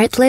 Artlist